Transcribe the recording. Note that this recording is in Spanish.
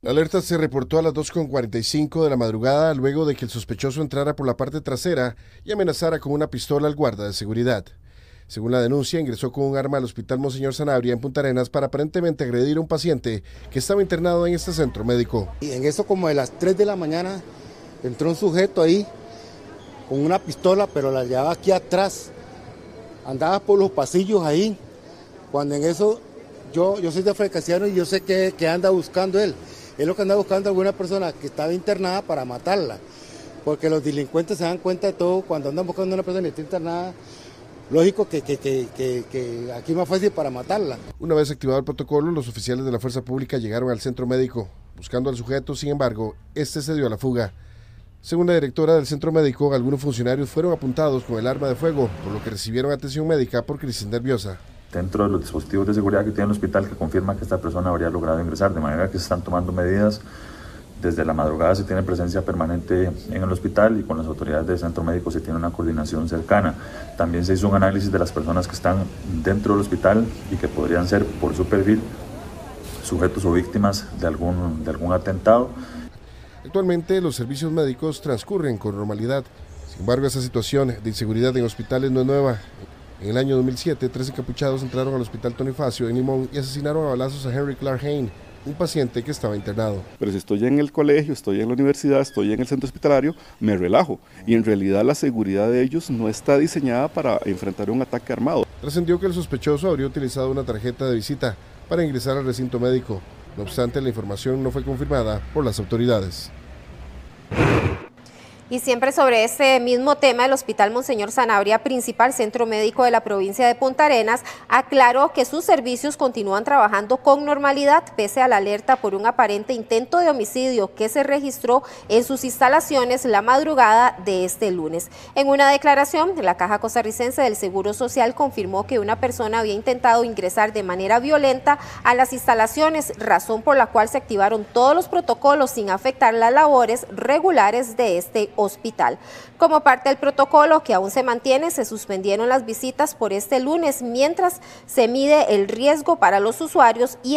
La alerta se reportó a las 2.45 de la madrugada luego de que el sospechoso entrara por la parte trasera y amenazara con una pistola al guarda de seguridad. Según la denuncia, ingresó con un arma al Hospital Monseñor Sanabria en Punta Arenas para aparentemente agredir a un paciente que estaba internado en este centro médico. Y en eso como de las 3 de la mañana entró un sujeto ahí con una pistola, pero la llevaba aquí atrás. Andaba por los pasillos ahí. Cuando en eso yo, yo soy de Frecasiano y yo sé que, que anda buscando él es lo que anda buscando alguna persona que estaba internada para matarla. Porque los delincuentes se dan cuenta de todo cuando andan buscando a una persona que está internada. Lógico que, que, aquí es más fácil para matarla. Una vez activado el protocolo, los oficiales de la Fuerza Pública llegaron al centro médico. Buscando al sujeto, sin embargo, este se dio a la fuga. Según la directora del centro médico, algunos funcionarios fueron apuntados con el arma de fuego, por lo que recibieron atención médica por crisis nerviosa dentro de los dispositivos de seguridad que tiene el hospital que confirma que esta persona habría logrado ingresar, de manera que se están tomando medidas. Desde la madrugada se tiene presencia permanente en el hospital y con las autoridades del centro médico se tiene una coordinación cercana. También se hizo un análisis de las personas que están dentro del hospital y que podrían ser por su perfil sujetos o víctimas de algún, de algún atentado. Actualmente los servicios médicos transcurren con normalidad. Sin embargo, esa situación de inseguridad en hospitales no es nueva. En el año 2007, tres encapuchados entraron al hospital Tonifacio en Limón y asesinaron a balazos a Henry Clark Hain, un paciente que estaba internado. Pero si estoy en el colegio, estoy en la universidad, estoy en el centro hospitalario, me relajo. Y en realidad la seguridad de ellos no está diseñada para enfrentar un ataque armado. Trascendió que el sospechoso habría utilizado una tarjeta de visita para ingresar al recinto médico. No obstante, la información no fue confirmada por las autoridades. Y siempre sobre este mismo tema, el Hospital Monseñor Sanabria, principal centro médico de la provincia de Punta Arenas, aclaró que sus servicios continúan trabajando con normalidad, pese a la alerta por un aparente intento de homicidio que se registró en sus instalaciones la madrugada de este lunes. En una declaración, la Caja Costarricense del Seguro Social confirmó que una persona había intentado ingresar de manera violenta a las instalaciones, razón por la cual se activaron todos los protocolos sin afectar las labores regulares de este hospital. Como parte del protocolo que aún se mantiene, se suspendieron las visitas por este lunes mientras se mide el riesgo para los usuarios y el